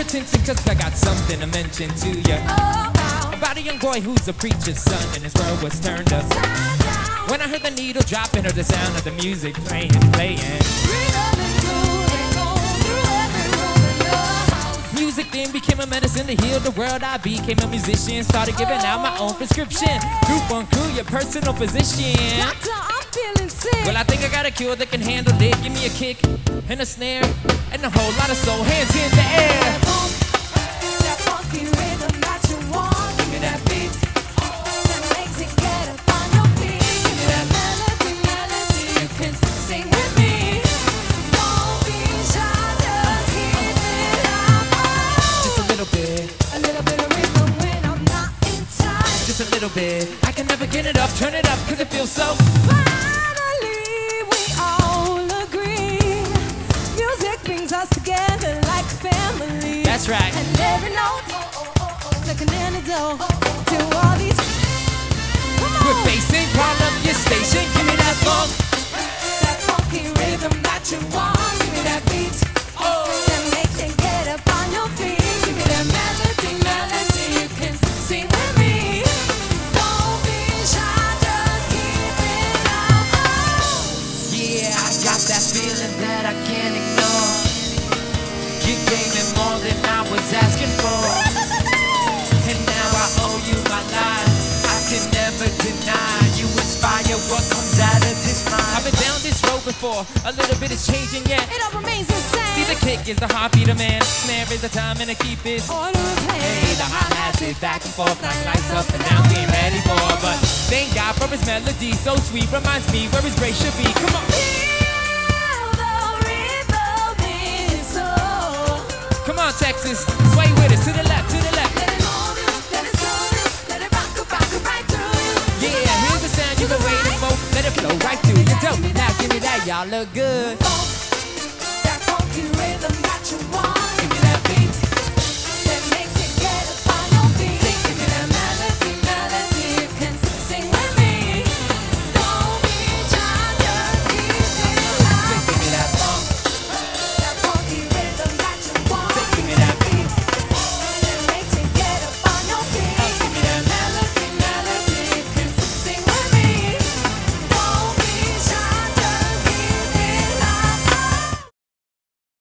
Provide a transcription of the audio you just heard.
attention, cause I got something to mention to you. Oh, About a young boy who's a preacher's son, and his world was turned up. When I heard the needle dropping or the sound of the music playing, playing. Music then became a medicine to heal the world. I became a musician, started giving out my own oh, prescription. Group 1 Crew, your personal physician. Doctor, I'm feeling sick. Well, I think I got a cure that can handle it. Give me a kick and a snare and a whole lot of soul. Hands in the air. Little bit. I can never get it up, turn it up, cause it feels so. Finally, we all agree. Music brings us together like family. That's right. And every note, like an antidote before. A little bit is changing yet. It all remains the same. See the kick is the heartbeat of man. Snare is the time and the keep is. Order of Hey, the hot hats it back and forth, like lights up and now getting ready for. But thank God for his melody, so sweet, reminds me where his grace should be. Come on, Feel the rhythm is come on, Texas, sway with us to the left, to the left. Y'all look good.